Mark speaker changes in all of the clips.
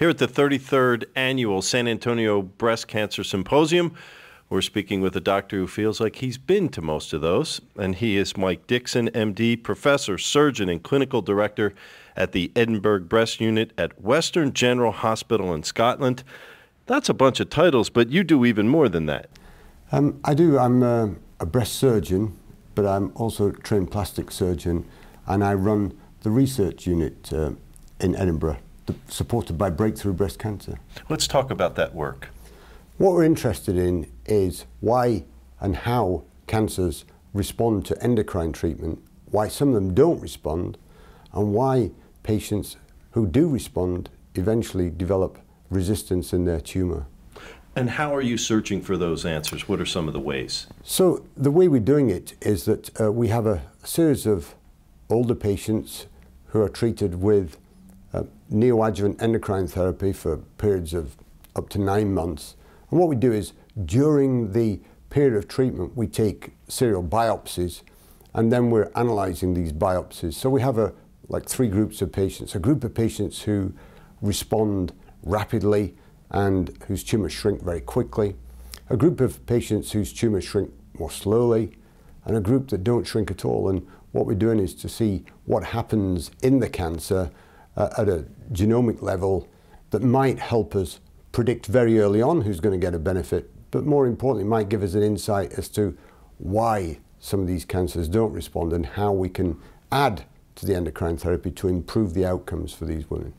Speaker 1: Here at the 33rd Annual San Antonio Breast Cancer Symposium, we're speaking with a doctor who feels like he's been to most of those, and he is Mike Dixon, MD, professor, surgeon, and clinical director at the Edinburgh Breast Unit at Western General Hospital in Scotland. That's a bunch of titles, but you do even more than that.
Speaker 2: Um, I do. I'm a, a breast surgeon, but I'm also a trained plastic surgeon, and I run the research unit uh, in Edinburgh supported by Breakthrough Breast Cancer.
Speaker 1: Let's talk about that work.
Speaker 2: What we're interested in is why and how cancers respond to endocrine treatment, why some of them don't respond, and why patients who do respond eventually develop resistance in their tumour.
Speaker 1: And how are you searching for those answers? What are some of the ways?
Speaker 2: So, the way we're doing it is that uh, we have a series of older patients who are treated with uh, neoadjuvant endocrine therapy for periods of up to nine months. And what we do is during the period of treatment, we take serial biopsies and then we're analyzing these biopsies. So we have a, like three groups of patients. A group of patients who respond rapidly and whose tumors shrink very quickly. A group of patients whose tumors shrink more slowly and a group that don't shrink at all. And what we're doing is to see what happens in the cancer uh, at a genomic level that might help us predict very early on who's going to get a benefit, but more importantly, might give us an insight as to why some of these cancers don't respond and how we can add to the endocrine therapy to improve the outcomes for these women.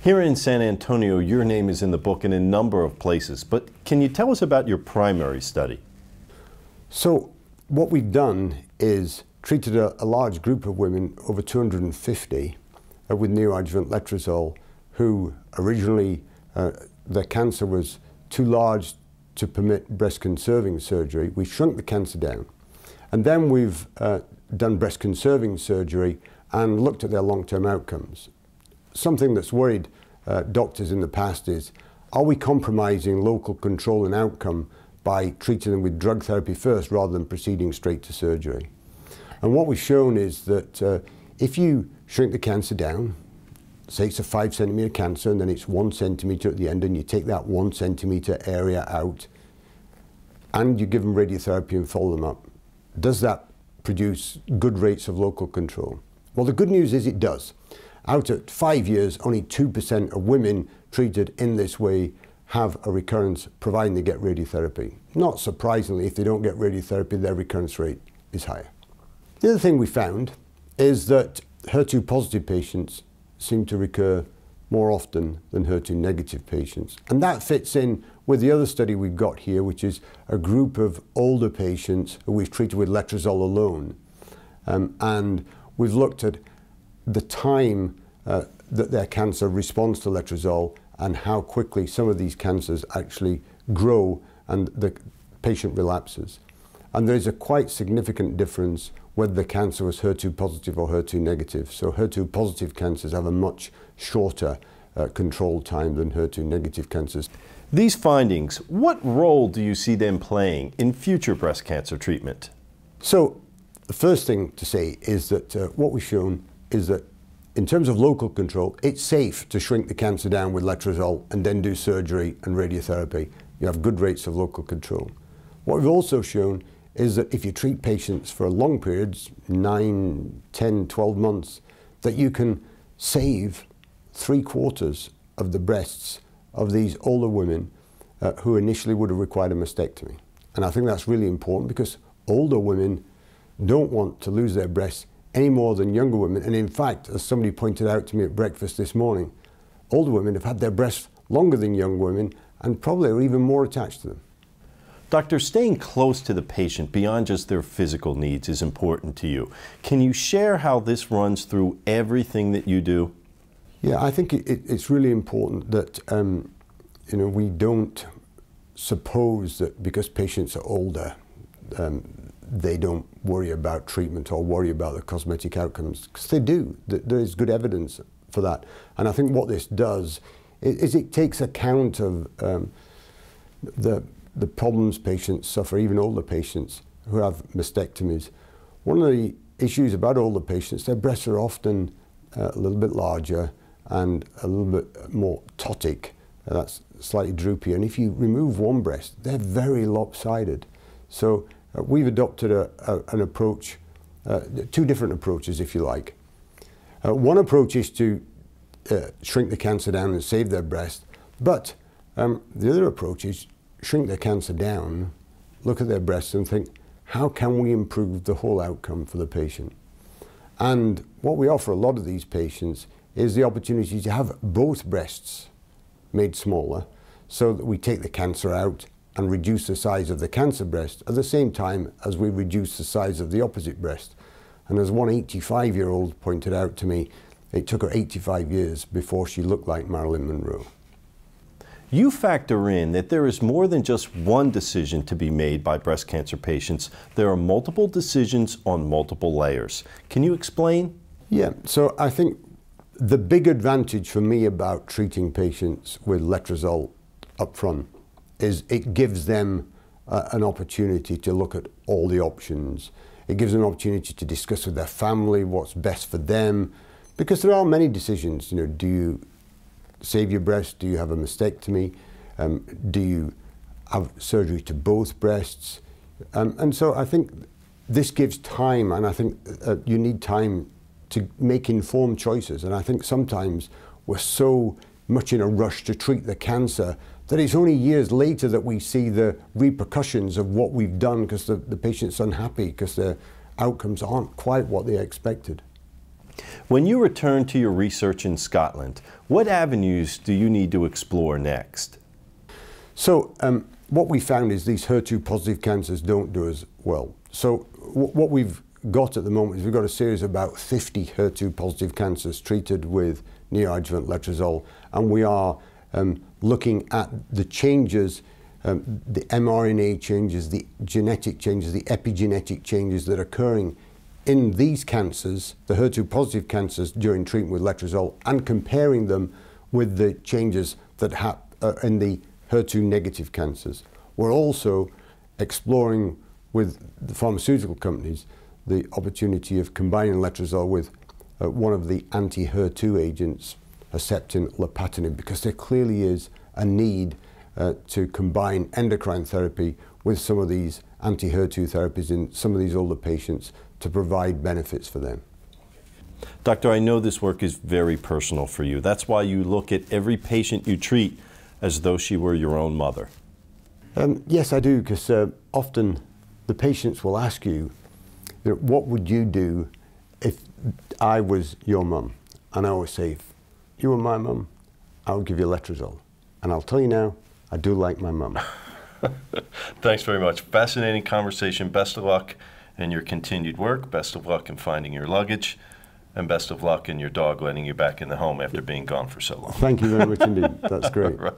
Speaker 1: Here in San Antonio, your name is in the book in a number of places, but can you tell us about your primary study?
Speaker 2: So, what we've done is treated a, a large group of women, over 250, uh, with neoadjuvant letrozole who originally uh, their cancer was too large to permit breast conserving surgery. We shrunk the cancer down. And then we've uh, done breast conserving surgery and looked at their long-term outcomes. Something that's worried uh, doctors in the past is, are we compromising local control and outcome by treating them with drug therapy first rather than proceeding straight to surgery? And what we've shown is that uh, if you shrink the cancer down, say it's a five centimetre cancer and then it's one centimetre at the end and you take that one centimetre area out and you give them radiotherapy and follow them up, does that produce good rates of local control? Well, the good news is it does. Out at five years, only 2% of women treated in this way have a recurrence providing they get radiotherapy. Not surprisingly, if they don't get radiotherapy, their recurrence rate is higher. The other thing we found is that HER2 positive patients seem to recur more often than HER2 negative patients. And that fits in with the other study we've got here, which is a group of older patients who we've treated with letrozole alone. Um, and we've looked at the time uh, that their cancer responds to letrozole and how quickly some of these cancers actually grow and the patient relapses. And there's a quite significant difference whether the cancer was HER2 positive or HER2 negative. So HER2 positive cancers have a much shorter uh, control time than HER2 negative cancers.
Speaker 1: These findings, what role do you see them playing in future breast cancer treatment?
Speaker 2: So the first thing to say is that uh, what we've shown is that in terms of local control, it's safe to shrink the cancer down with letrozole and then do surgery and radiotherapy. You have good rates of local control. What we've also shown is that if you treat patients for long periods, 9, 10, 12 months, that you can save three quarters of the breasts of these older women uh, who initially would have required a mastectomy. And I think that's really important because older women don't want to lose their breasts any more than younger women. And in fact, as somebody pointed out to me at breakfast this morning, older women have had their breasts longer than young women and probably are even more attached to them.
Speaker 1: Doctor, staying close to the patient beyond just their physical needs is important to you. Can you share how this runs through everything that you do?
Speaker 2: Yeah, I think it, it's really important that um, you know we don't suppose that because patients are older, um, they don't worry about treatment or worry about the cosmetic outcomes because they do. There is good evidence for that, and I think what this does is it takes account of um, the the problems patients suffer, even older patients who have mastectomies. One of the issues about older patients, their breasts are often uh, a little bit larger and a little bit more ptotic. Uh, that's slightly droopy. And if you remove one breast, they're very lopsided. So uh, we've adopted a, a, an approach, uh, two different approaches, if you like. Uh, one approach is to shrink the cancer down and save their breast, but um, the other approach is shrink their cancer down, look at their breasts and think, how can we improve the whole outcome for the patient? And what we offer a lot of these patients is the opportunity to have both breasts made smaller so that we take the cancer out and reduce the size of the cancer breast at the same time as we reduce the size of the opposite breast. And as one 85 year old pointed out to me, it took her 85 years before she looked like Marilyn Monroe.
Speaker 1: You factor in that there is more than just one decision to be made by breast cancer patients. There are multiple decisions on multiple layers. Can you explain?
Speaker 2: Yeah, so I think the big advantage for me about treating patients with letrozole up front is it gives them uh, an opportunity to look at all the options. It gives them an opportunity to discuss with their family what's best for them, because there are many decisions. You know, do you save your breast? Do you have a mastectomy? Um, do you have surgery to both breasts? Um, and so I think this gives time, and I think uh, uh, you need time to make informed choices. And I think sometimes we're so much in a rush to treat the cancer that it's only years later that we see the repercussions of what we've done because the, the patient's unhappy because the outcomes aren't quite what they expected.
Speaker 1: When you return to your research in Scotland, what avenues do you need to explore next?
Speaker 2: So, um, what we found is these HER2 positive cancers don't do as well. So, what we've got at the moment is we've got a series of about 50 HER2 positive cancers treated with neoadjuvant letrozole, and we are um, looking at the changes, um, the mRNA changes, the genetic changes, the epigenetic changes that are occurring in these cancers, the HER2 positive cancers during treatment with letrozole and comparing them with the changes that are uh, in the HER2 negative cancers. We're also exploring with the pharmaceutical companies the opportunity of combining letrozole with uh, one of the anti-HER2 agents, Herceptin lapatinib, because there clearly is a need uh, to combine endocrine therapy with some of these anti-HER2 therapies in some of these older patients to provide benefits for them.
Speaker 1: Doctor, I know this work is very personal for you. That's why you look at every patient you treat as though she were your own mother.
Speaker 2: Um, yes, I do, because uh, often the patients will ask you, you know, what would you do if I was your mum? And I always say, if you were my mum, I would give you letrozole. And I'll tell you now, I do like my mum.
Speaker 1: Thanks very much. Fascinating conversation. Best of luck in your continued work. Best of luck in finding your luggage. And best of luck in your dog letting you back in the home after being gone for so long.
Speaker 2: Thank you very much indeed. That's great.
Speaker 1: right.